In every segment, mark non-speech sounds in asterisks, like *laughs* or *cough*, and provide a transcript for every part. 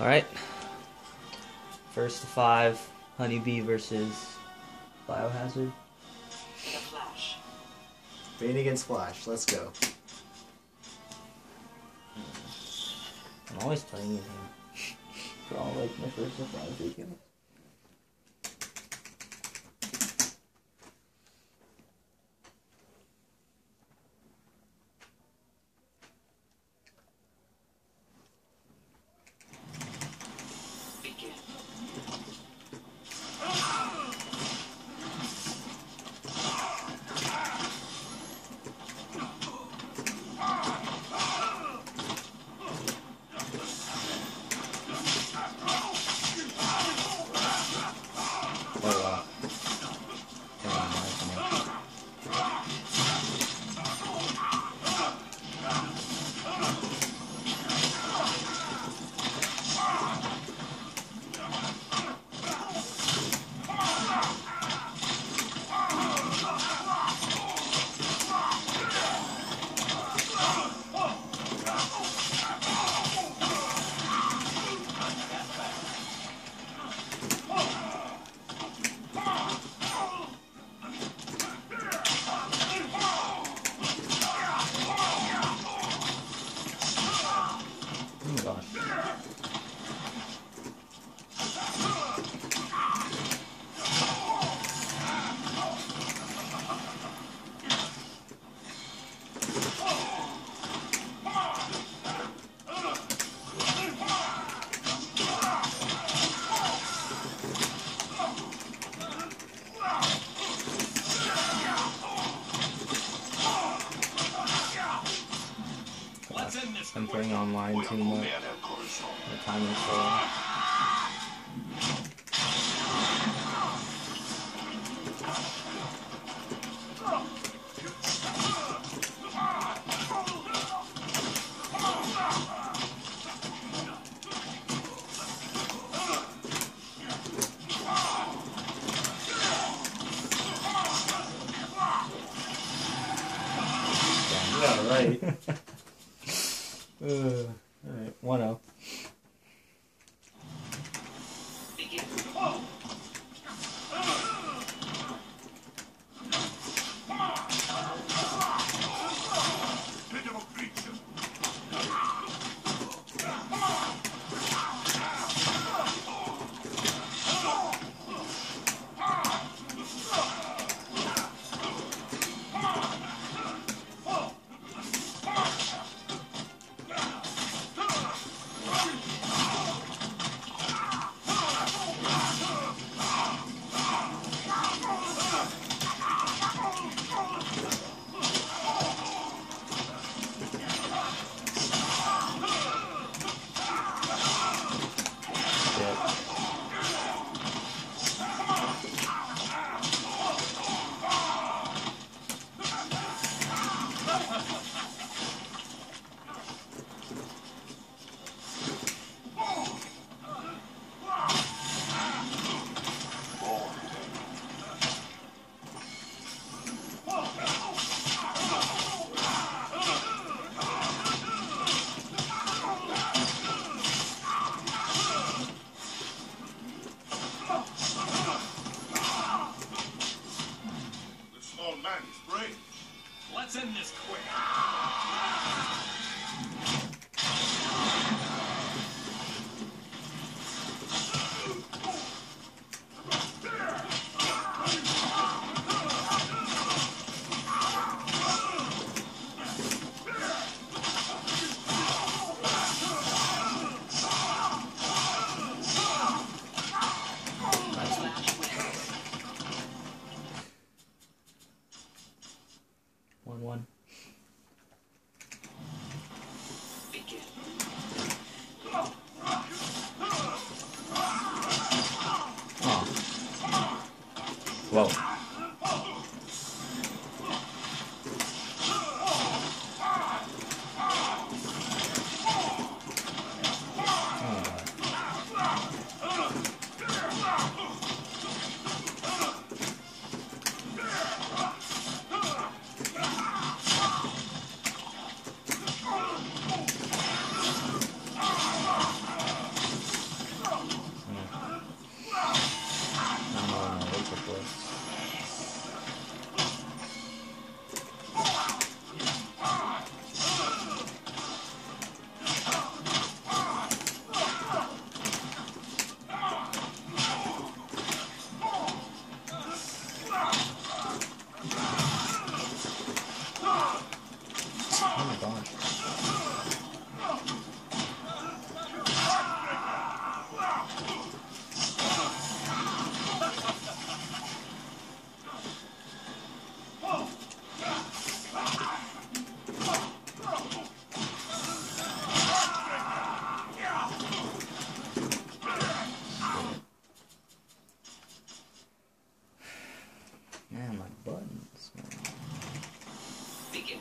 Alright. First to five, Honeybee versus Biohazard. The Flash. Bane against Flash. Let's go. I'm always playing with him. For all like my first to five weekend. My playing online too much. The time is long. Yeah, right. *laughs* Uh, Alright, 1 0. Oh my god. Man, my buttons. Begin.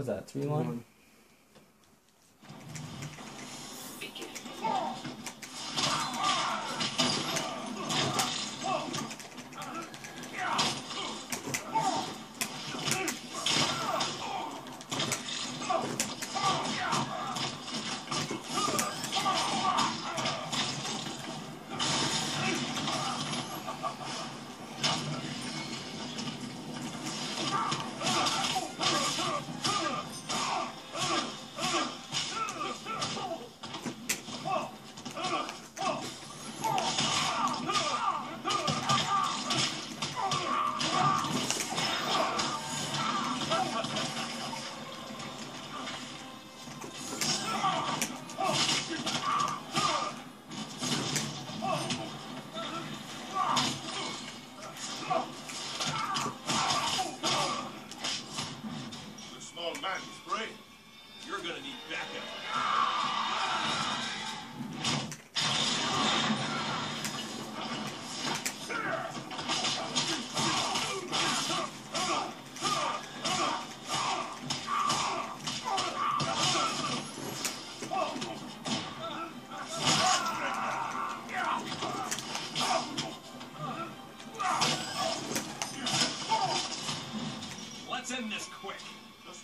What's that? Three one.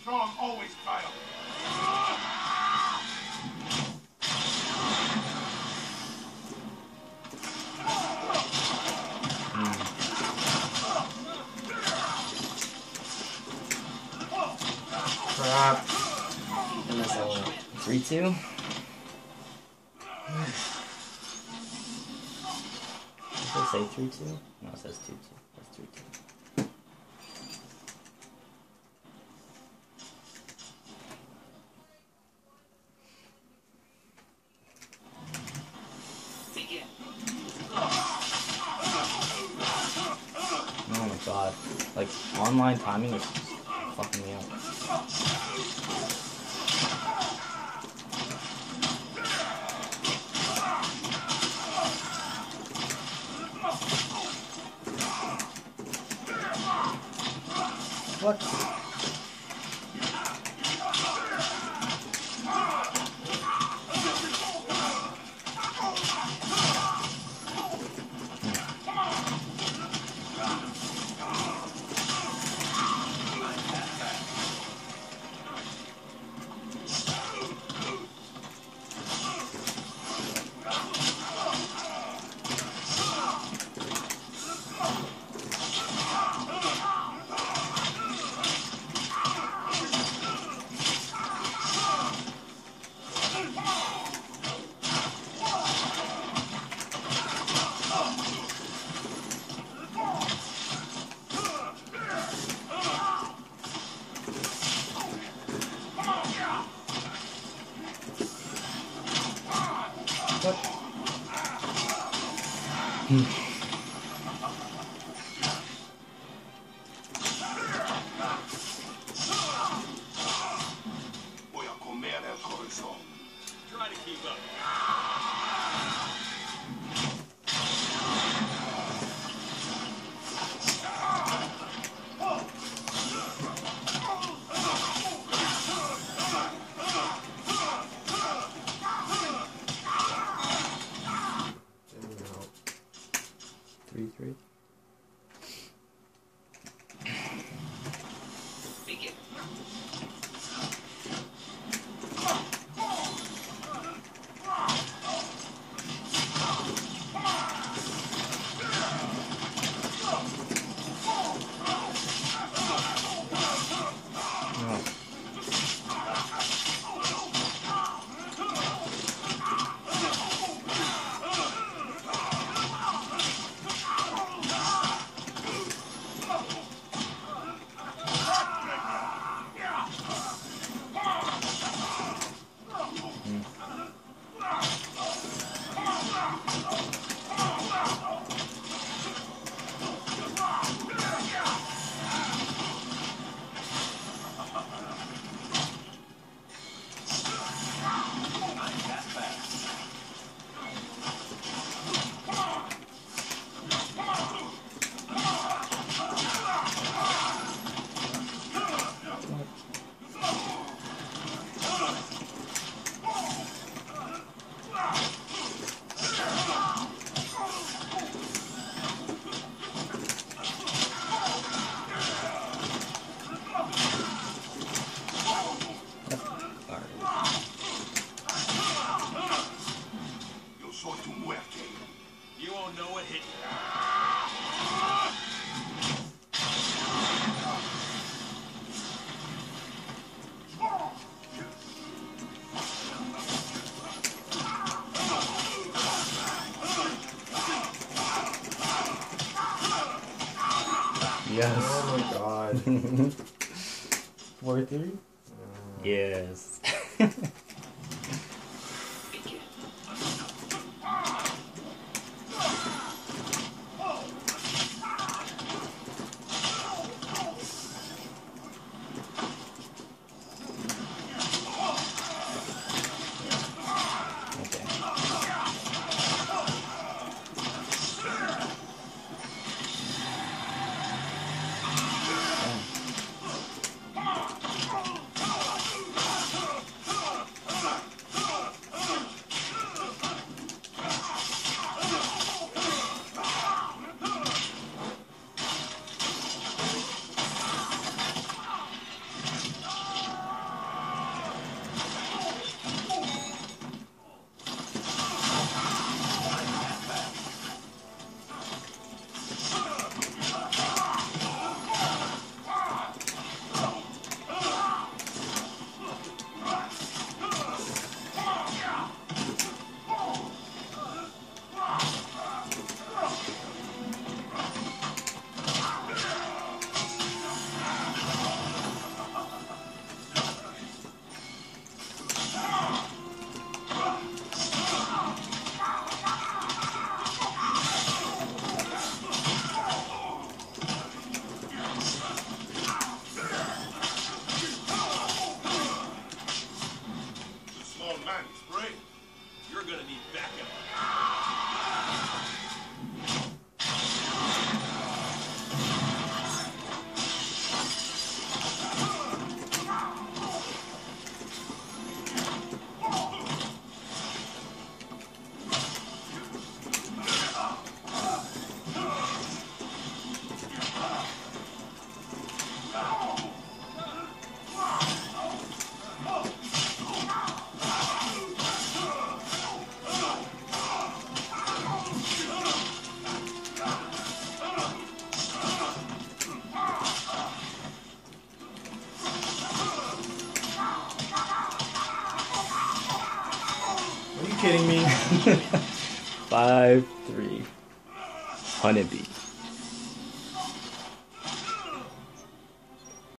Strong always triumph. Crap. MSL. Three two. Does it say three two? No, it says two two. That's three two. 많이 담인 것 같네요. w 嗯。Yes. *laughs* Five three. Honeybee.